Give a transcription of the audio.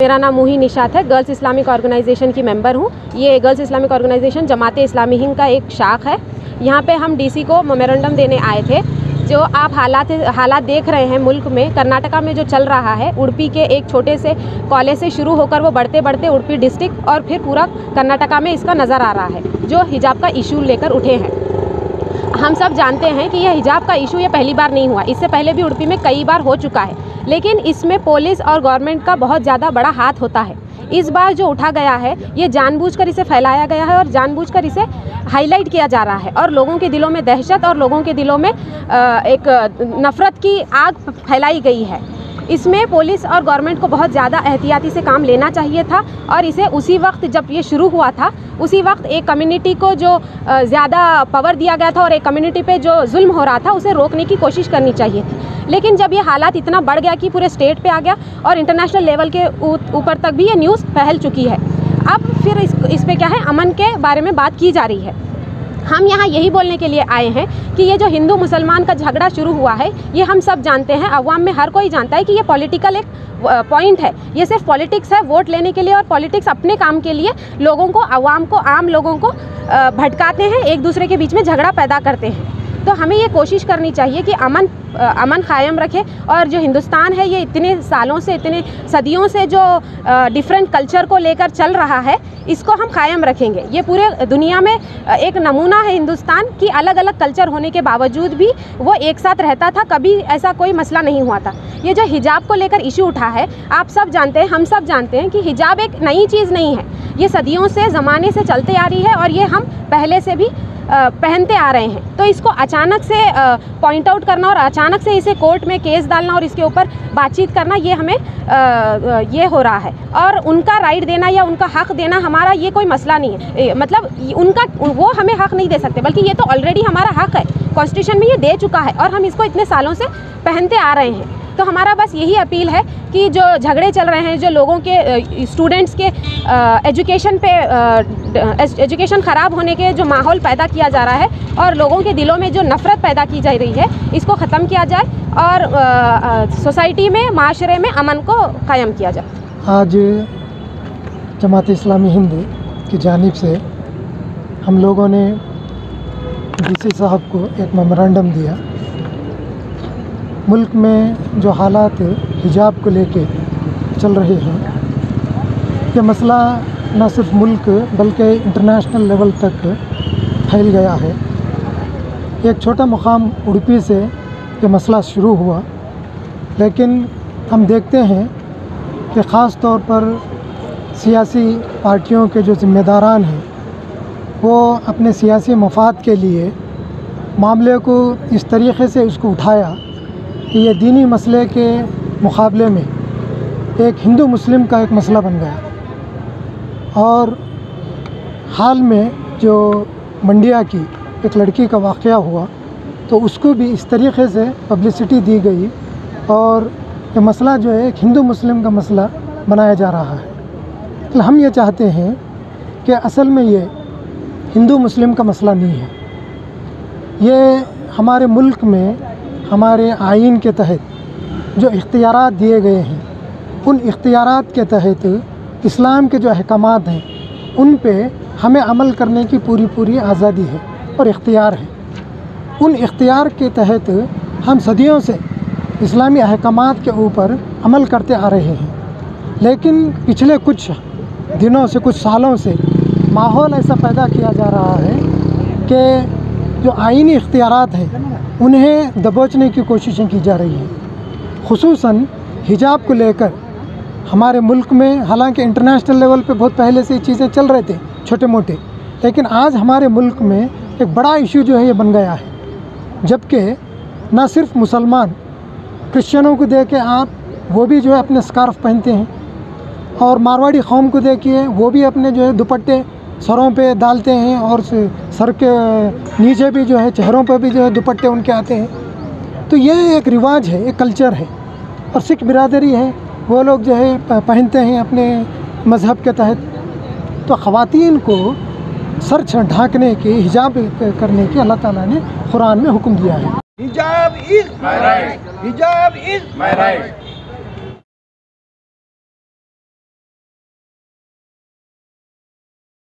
मेरा नाम मुही निशात है। गर्ल्स इस्लामिक ऑर्गेनाइजेशन की मेंबर हूँ। ये girls Islamic organisation Jamaat Islami Hind का एक शाख है। यहाँ पे हम डीसी को मेमोरेंडम देने आए थे। जो आप हालात हालात देख रहे हैं मुल्क में, कर्नाटका में जो चल रहा है, उड़पी के एक छोटे से कॉलेज से शुरू होकर वो बढ़ते बढ़ते उड़पी डिस्ट्रिक्ट और फिर पूरा कर्नाटका में इसका नज़र आ रहा है, जो हिजाब का इशू लेकर उठे हैं। हम सब जानते हैं कि यह हिजाब का इशू ये पहली बार नहीं हुआ। इससे पहले भी उड़पी में कई बार हो चुका है। लेकिन इसमें पुलिस और गवर्नमेंट का बहुत ज़्यादा बड़ा हाथ होता है। इस बार जो उठा गया है, ये जानबूझकर इसे फैलाया गया है और जानबूझकर इसे हाईलाइट किया जा रहा है। और लोगों के दिलों में दहशत और लोगों के दिलों में एक नफ़रत की आग फैलाई गई है। इसमें पुलिस और गवर्नमेंट को बहुत ज़्यादा एहतियाती से काम लेना चाहिए था और इसे उसी वक्त जब ये शुरू हुआ था, उसी वक्त एक कम्युनिटी को जो ज़्यादा पावर दिया गया था और एक कम्युनिटी पे जो जुल्म हो रहा था, उसे रोकने की कोशिश करनी चाहिए थी। लेकिन जब ये हालात इतना बढ़ गया कि पूरे स्टेट पे आ गया और इंटरनेशनल लेवल के ऊपर तक भी ये न्यूज़ फैल चुकी है, अब फिर इस इस पर क्या है, अमन के बारे में बात की जा रही है। हम यहाँ यही बोलने के लिए आए हैं कि ये जो हिंदू मुसलमान का झगड़ा शुरू हुआ है, ये हम सब जानते हैं। अवाम में हर कोई जानता है कि ये पॉलिटिकल एक पॉइंट है। ये सिर्फ़ पॉलिटिक्स है वोट लेने के लिए और पॉलिटिक्स अपने काम के लिए लोगों को, अवाम को, आम लोगों को भटकाते हैं, एक दूसरे के बीच में झगड़ा पैदा करते हैं। तो हमें ये कोशिश करनी चाहिए कि अमन अमन कायम रखे और जो हिंदुस्तान है ये इतने सालों से, इतने सदियों से जो डिफरेंट कल्चर को लेकर चल रहा है, इसको हम कायम रखेंगे। ये पूरे दुनिया में एक नमूना है हिंदुस्तान की अलग अलग कल्चर होने के बावजूद भी वो एक साथ रहता था, कभी ऐसा कोई मसला नहीं हुआ था। ये जो हिजाब को लेकर इशू उठा है, आप सब जानते हैं, हम सब जानते हैं कि हिजाब एक नई चीज़ नहीं है। ये सदियों से, ज़माने से चलते आ रही है और ये हम पहले से भी पहनते आ रहे हैं। तो इसको अचानक से पॉइंट आउट करना और अचानक से इसे कोर्ट में केस डालना और इसके ऊपर बातचीत करना, ये हमें ये हो रहा है। और उनका राइट देना या उनका हक देना हमारा ये कोई मसला नहीं है। मतलब उनका, वो हमें हक नहीं दे सकते, बल्कि ये तो ऑलरेडी हमारा हक है। कॉन्स्टिट्यूशन में ये दे चुका है और हम इसको इतने सालों से पहनते आ रहे हैं। तो हमारा बस यही अपील है कि जो झगड़े चल रहे हैं, जो लोगों के स्टूडेंट्स के एजुकेशन पे एजुकेशन ख़राब होने के जो माहौल पैदा किया जा रहा है और लोगों के दिलों में जो नफ़रत पैदा की जा रही है, इसको ख़त्म किया जाए और सोसाइटी में, माशरे में अमन को कायम किया जाए। आज जमात इस्लामी हिंद की जानब से हम लोगों ने डी साहब को एक मेमोरेंडम दिया। मुल्क में जो हालात हिजाब को लेके चल रहे हैं ये मसला न सिर्फ़ मुल्क, बल्कि इंटरनेशनल लेवल तक फैल गया है। एक छोटा मुकाम उड़पी से ये मसला शुरू हुआ, लेकिन हम देखते हैं कि ख़ास तौर पर सियासी पार्टियों के जो ज़िम्मेदारान हैं, वो अपने सियासी मफाद के लिए मामले को इस तरीके से उसको उठाया कि ये दीनी मसले के मुकाबले में एक हिंदू मुस्लिम का एक मसला बन गया। और हाल में जो मंडिया की एक लड़की का वाक़ हुआ तो उसको भी इस तरीके से पब्लिसिटी दी गई और ये मसला जो है एक हिंदू मुस्लिम का मसला बनाया जा रहा है। तो हम ये चाहते हैं कि असल में ये हिंदू मुस्लिम का मसला नहीं है। ये हमारे मुल्क में हमारे आइन के तहत जो इख्तियार दिए गए हैं, उन इख्तियार के तहत इस्लाम के जो अहकाम हैं, उन पे हमें अमल करने की पूरी पूरी आज़ादी है और इख्तियार है। उन इख्तियार के तहत हम सदियों से इस्लामी अहकाम के ऊपर अमल करते आ रहे हैं। लेकिन पिछले कुछ दिनों से, कुछ सालों से माहौल ऐसा पैदा किया जा रहा है कि जो आइनी इख्तियार हैं, उन्हें दबोचने की कोशिशें की जा रही हैं। खसूस हिजाब को लेकर हमारे मुल्क में, हालाँकि इंटरनेशनल लेवल पे बहुत पहले से ये चीज़ें चल रहे थे छोटे मोटे लेकिन आज हमारे मुल्क में एक बड़ा इशू जो है, ये बन गया है। जबकि न सिर्फ़ मुसलमान, क्रिश्चियनों को देख आप, वो भी जो है अपने स्कार्फ पहनते हैं, और मारवाड़ी कौम को देखिए, वो भी अपने जो है दुपट्टे सरों पे डालते हैं और सर के नीचे भी जो है चेहरों पर भी जो है दुपट्टे उनके आते हैं। तो ये एक रिवाज है एक कल्चर है। और सिख बिरादरी है वो लोग जो है पहनते हैं अपने मज़हब के तहत। तो ख़वातीन को सर ढाँकने के हिजाब करने के अल्लाह ताला ने कुरान में हुक्म दिया है। हिजाब इज़ माय राइट हिजाब इज़ राइट